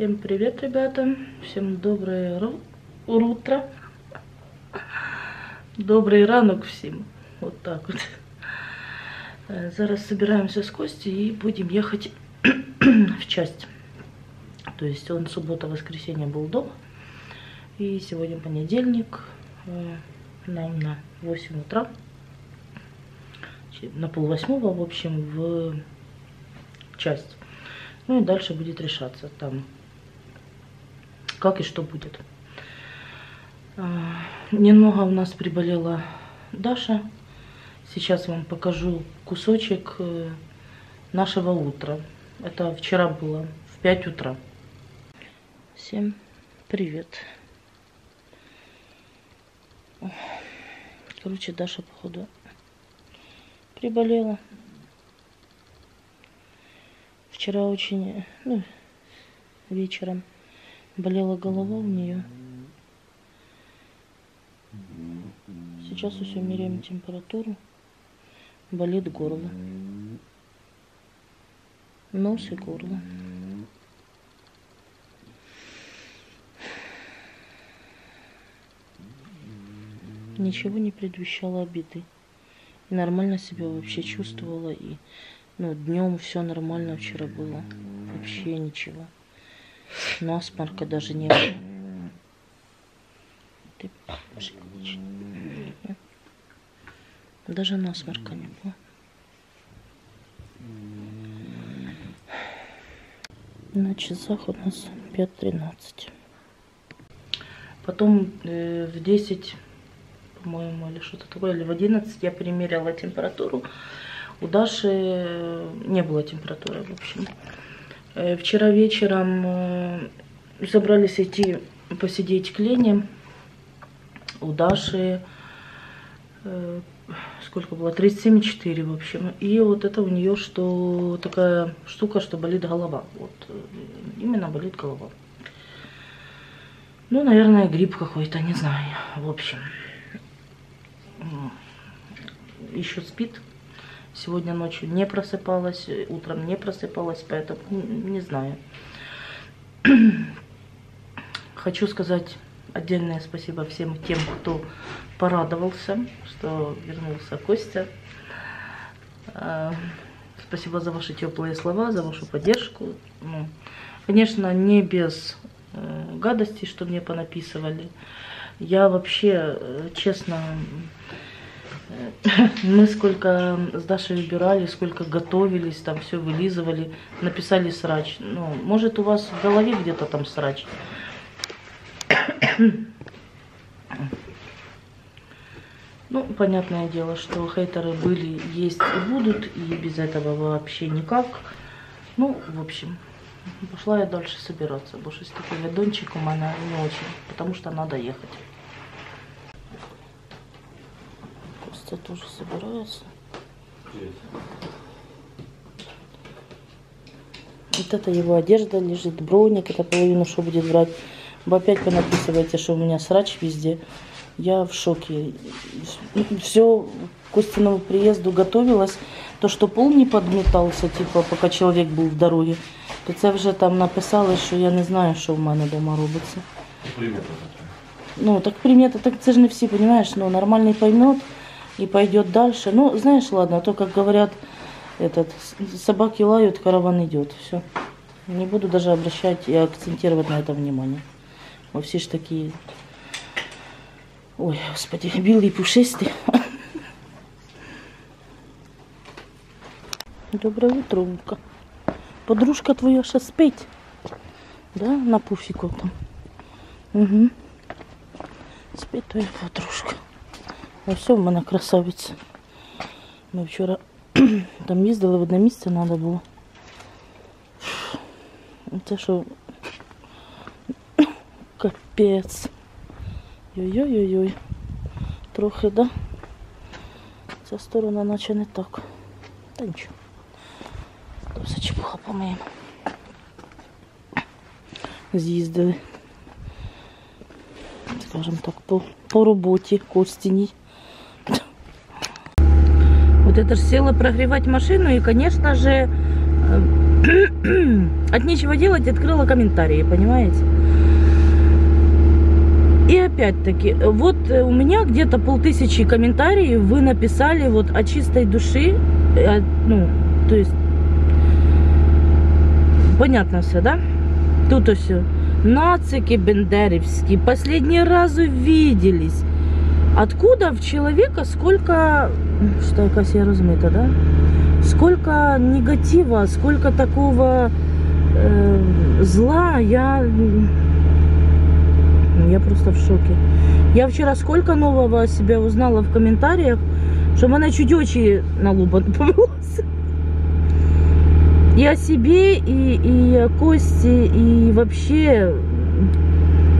Всем привет, ребята. Всем доброе утро. Добрий ранок всім. Вот так вот. Е, Зараз собираемся с Костей и будем ехать в часть. То есть он суббота-воскресенье был дома. И сегодня понедельник. Э, Нам на 8 утра. На полвосьмого, в общем, в часть. Ну и дальше будет решаться там, как и что будет. А, Немного у нас приболела Даша. Сейчас вам покажу кусочек э, нашего утра. Это вчера было в 5 утра. Всем привет. Короче, Даша, походу, приболела. Вчера очень, э, ну, вечером болела голова у нее. Сейчас все меряем температуру. Болит горло. Нос и горло. Ничего не предвещало обиды. И нормально себя вообще чувствовала. И ну, днем все нормально вчера было. Вообще ничего. Насморка даже не было. Даже насморка не было. На часах у нас 5.13. Потом э, в 10, по-моему, или что-то такое, или в 11 я примеряла температуру. У Даши э, не было температуры, в общем. Э, Вчера вечером э, собрались идти посидеть к Лене. У Даши э, сколько было? 37,4 в общем. И вот это у нее что такая штука, что болит голова. Вот именно болит голова. Ну, наверное, грипп какой-то, не знаю. В общем. Еще спит. Сегодня ночью не просыпалась, э, утром не просыпалась, поэтому не знаю. Хочу сказать отдельное спасибо всем тем, кто порадовался, что вернулся Костя. А, Спасибо за ваши теплые слова, за вашу поддержку. Ну, конечно, не без э, гадостей, что мне понаписывали. Я вообще, э, честно, мы сколько с Дашей убирали, сколько готовились, там все вылизывали, написали срач. Ну, может, у вас в голове где-то там срач. Ну, понятное дело, что хейтеры были, есть и будут, и без этого вообще никак. Ну, в общем, пошла я дальше собираться. Больше с таким ведончиком она не очень, потому что надо ехать. Костя тоже собирается. Вот это его одежда лежит, броник, это половину что будет брать. Вы опять понаписываете, что у меня срач везде. Я в шоке. Все к Костиному приезду готовилась. То, что пол не подметался, типа, пока чоловік був в дорогі, то це вже там написали, що я не знаю, що в мене вдома робиться. Примета така. Ну, так примета, так це ж не всі, понимаешь, ну, нормальный поймет и пойдет дальше. Ну, знаешь, ладно, то, как говорят, этот, собаки лают, караван идет, все. Не буду даже обращать и акцентировать на это внимание. Во все ж такие, ой, господи, белый и пушистый. Доброе утро, Умка. Подружка твоя ще спить, да, на пуфіку там. Угу. Спить твоя подружка. Все, в мене красавиця. Ми вчора там їздили в одне місце, треба було. Це що капець. Йой-йой-йой. Трохи, да? Ця сторона наче не так. Та нічого. Все чепуха помиємо. З'їздили скажем так, по, по роботі Костіній. Вот это ж села прогревать машину, и, конечно же, э, от нечего делать открыла комментарии, понимаете? И опять-таки, вот э, у меня где-то полтысячи комментариев вы написали вот о чистой души, э, ну, то есть, понятно все, да? Тут все. Нацики бендеревские, последний раз увиделись. Откуда в человека сколько, что якась я розумієте, да? Сколько негатива, сколько такого э, зла, я, я просто в шоке. Я вчера сколько нового о себе узнала в комментариях, что мене чуть очи на лоб повелось. И о себе, и, и о Косте, и вообще,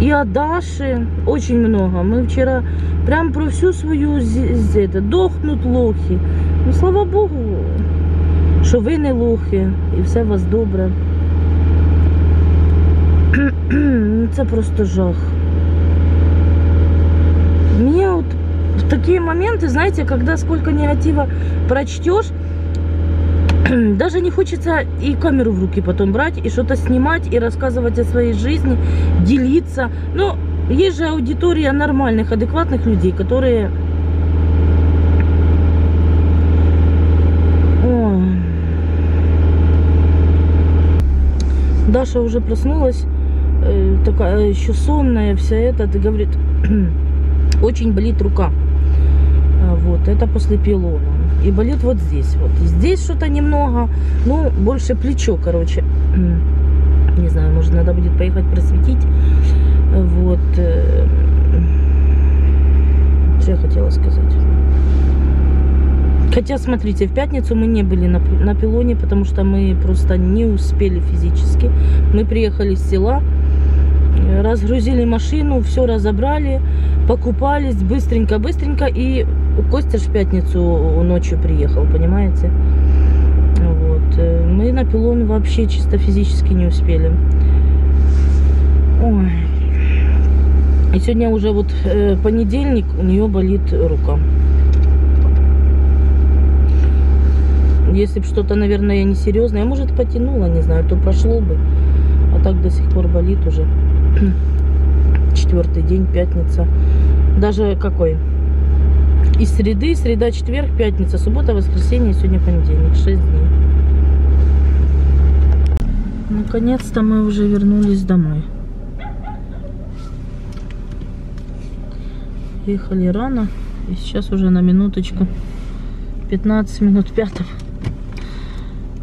и о Даше. Очень много. Мы вчера прям про всю свою это, дохнуть лохи. Ну, слава Богу, що ви не лохи, і все у вас добре. Ну, Це просто жах. Мне вот в такие моменты, знаете, когда сколько негатива прочтешь, даже не хочется и камеру в руки потом брать, и что-то снимать, и рассказывать о своей жизни, делиться. Но есть же аудитория нормальных, адекватных людей, которые... Ой. Даша уже проснулась, э, такая еще сонная, вся эта, и говорит, очень болит рука. А, Вот, это после пилона. И болит вот здесь вот. Здесь что-то немного, ну, больше плечо, короче. Не знаю, может, надо будет поехать просветить. Вот. э, Что я хотела сказать? Хотя, смотрите, в пятницу мы не были на, на пилоне, потому что мы просто не успели физически. Мы приехали с села, разгрузили машину, все разобрали, покупались быстренько-быстренько. И Костя ж в пятницу ночью приехал, понимаете? Вот. э, Мы на пилон вообще чисто физически не успели. Ой. И сегодня уже вот э, понедельник, у нее болит рука. Если бы что-то, наверное, не серьезное, может потянула, не знаю, то прошло бы. А так до сих пор болит уже. Четвертый день, пятница. Даже какой? Из среды, среда, четверг, пятница, суббота, воскресенье, сегодня понедельник. Шесть дней. Наконец-то мы уже вернулись домой. Ехали рано. И сейчас уже на минуточку. 15 минут пятого.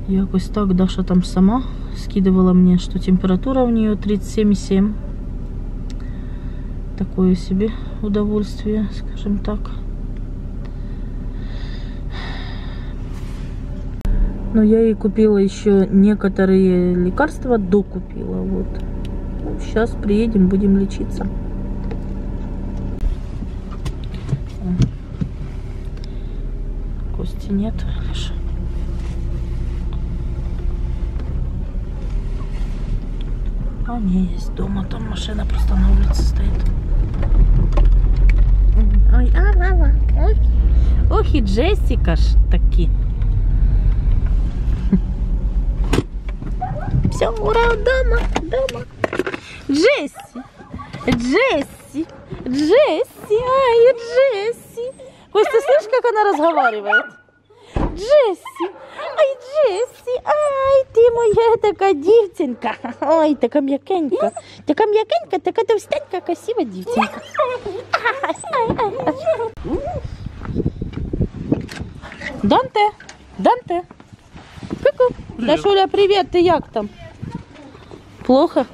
Якось так Даша там сама скидывала мне, что температура у нее 37,7. Такое себе удовольствие, скажем так. Но я ей купила еще некоторые лекарства, докупила. Вот. сейчас приедем, будем лечиться. Кости нет, Леша. А не, есть дома, там машина просто на улице стоит. Ой, а, мама, ой. Ох і Джесіка ж таки. Все, ура, дома, дома. Джесси, Джесси, Джесси, ай, Джесси. Костя, слышишь, как она разговаривает? Джесси, ай, Джесси, ай, ти моя така дівчинка. Ой, така м'якенька. Така м'якенька, така товстенька, красива дівчинка. Данте, Данте. Ку-ку. Дашуля, привіт, ти як там? Плохо?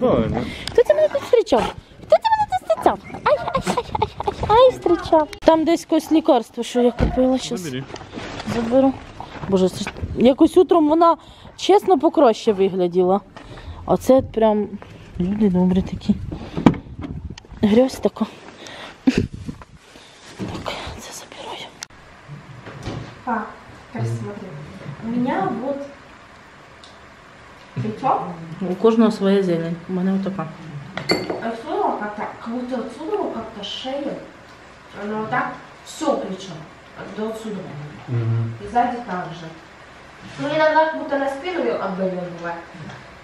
Правильно. Хто це мене тут зустрічав? Хто це мене тут зустрічав? Ай, ай, ай, ай, ай, ай, зустрічав. Там десь якось лікарство, що я купила зараз. Забери. Заберу. Боже, це ж якось утром вона чесно покраще вигляділа. А це прям люди добрі такі. Грязь така. Так, це забираю. Так, теперь смотри. У меня вот У кожного своя зелень. У мене отака. отсюда как-то, как будто отсюда как-то шея, она вот так, все плечо, до отсюда. И сзади так же. Ну, иногда как будто на спину ее отдавливает бывает.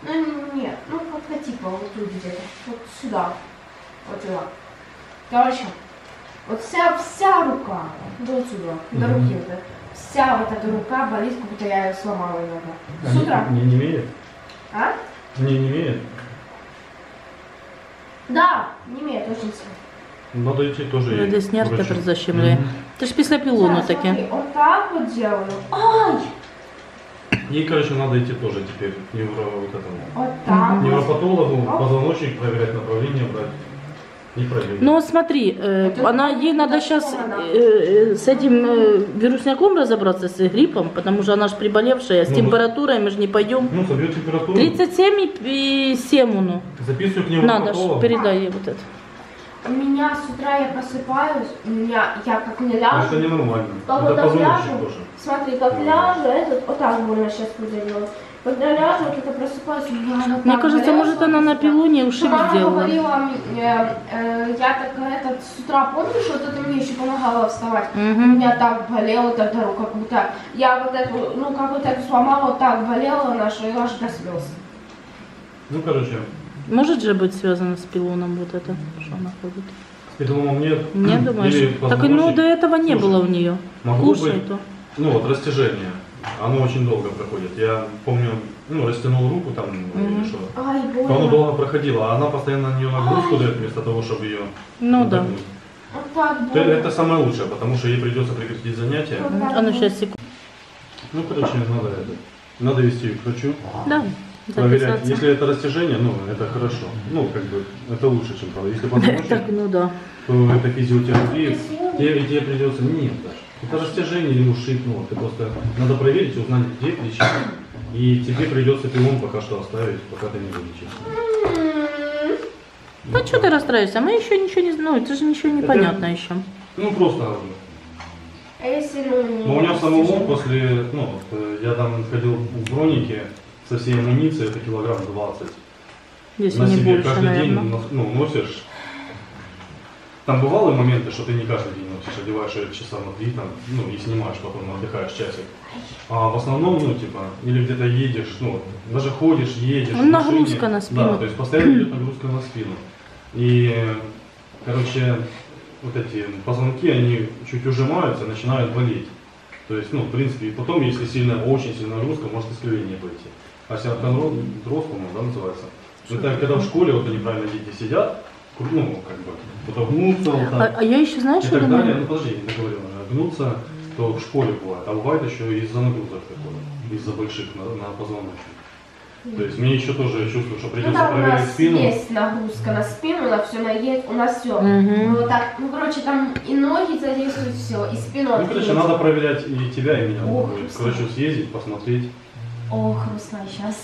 Ну, нет, ну, как-то типа вот тут где-то, вот сюда, вот сюда. Короче, вот вся, вся рука, до сюда, до руки эта, вся вот эта рука болит, как будто я ее сломала иногда. С Не, утра. не, не имеет? А? Не, не имеет? Да, не имеет очень сильно. Надо идти тоже. Ну, ей Десь к нервка врачу. призащемляє. Мгм. Ти ж після пілону Сейчас, таке. смотри, вот так вот делаю. Ай! Ей, короче, надо идти тоже теперь к невро, вот этому. Вот так. вот. невропатологу, Оп. позвоночник проверять, направление брать. Ну вот смотри, э, она, ей надо на сейчас что она? с этим э, вирусняком разобраться, с гриппом, потому что она же приболевшая, с Ну, температурой мы же не пойдем. Ну, собьет температуру. 37 и 7 ну. Записываю к Надо ж, передай ей вот это. У меня с утра я просыпаюсь, у меня, я как не ляжу, Это ненормально. Как это вот так позвоночник ляжу? тоже. смотри, как ляжу, этот, вот так больно сейчас буду делать. Когда вот это просыпаюсь, у меня она Мне кажется, болела может она на пилоне ушиб Мама сделала. говорила, э, э, я так этот, с утра помнишь, вот это мне еще помогало вставать. У меня так болела эта рука, как будто я вот эту, ну как вот эту сломала, вот так болела наша, и аж до слез. Ну, короче, Может же быть связано с пилоном вот это, что она ходит? с переломом нет. Не думаешь? Или Так ну до этого не Слушай, было у нее. могло Кушай быть. то. Ну, вот растяжение. Оно очень долго проходит. Я помню, ну, растянул руку там Мгм. или что. Ай, То оно больно. долго проходило, а она постоянно на нее нагрузку дает вместо того, чтобы ее Ну да. Вот так То больно. Это самое лучшее, потому что ей придется прекратить занятия. Вот так А ну больно. сейчас секунду. Ну, короче, надо это. Надо вести ее к врачу, Да, проверять. записаться. Если это растяжение, ну, это хорошо. Ну, как бы, это лучше, чем правда. Если позвоночник, Так, ну да. то это физиотерапия. Тебе, и тебе придется... Нет, Даш, это растяжение или ушиб. Ну, вот, ты просто надо проверить, узнать, где причина. И тебе придется пилон пока что оставить, пока ты не вылечишь. М, Ну что ты расстраиваешься? Мы еще ничего не знаем. Это же ничего не Это- понятно еще. Ну, просто... А если ну, не Но у меня самого после... Ну, вот, э, я там ходил в бронике со всей амуницией, это килограмм 20. Если на не себе больше, каждый день наверное. нос- ну, носишь. Там бывали моменты, что ты не каждый день носишь, одеваешь часа на три, там, ну, и снимаешь, потом отдыхаешь часик. А в основном, ну, типа, или где-то едешь, ну, даже ходишь, едешь. в Нагрузка на спину. Да, то есть постоянно идет нагрузка на спину. И, короче, вот эти позвонки, они чуть ужимаются, начинают болеть. То есть, ну, в принципе, и потом, если сильная, очень сильная нагрузка, может искривление пойти. Остеохондроз, по-моему, да, называется. Это когда в школе вот они правильно дети сидят, ну, как бы, кто-то гнутся, вот А, так, а я еще, знаешь, и что так далее. думаю? Ну, подожди, я не договорил, гнутся, то в школе бывает, а бывает еще из-за нагрузок такое, из-за больших на, на позвоночник. То есть мне еще тоже чувствую, что Ну придется да, у проверить нас спину. есть нагрузка на спину, на все на есть, у нас все. Мгм. Вот так, ну короче, там и ноги задействуют все, и спину Ну, короче, надо проверять и тебя, и меня. Ох, Надо будет к вкусно. врачу съездить, посмотреть, О, хрустно сейчас.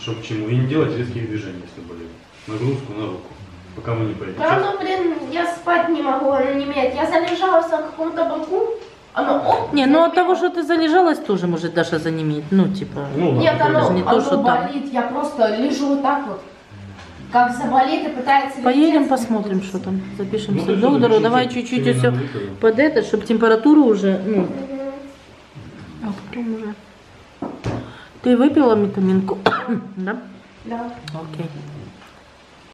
что к чему. И не делать резких движений, если болит. Нагрузку на руку, пока мы не поедем. Да, ну блин, я спать не могу, оно не имеет. Я залежалась на каком-то боку, оно оп. Не, ну от того, что ты залежалась, тоже может Даша занемеет. Ну, типа. Ну, Нет, оно, дело. не то, оно что там. болит, я просто лежу вот так вот. Как заболит и пытается Поедем лететь. посмотрим, что там. Ну, Запишемся ты к доктору. Давай чуть-чуть все под это, чтобы температуру уже, ну, а потом уже. Ты выпила витаминку? да? Да. Окей.